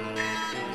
Música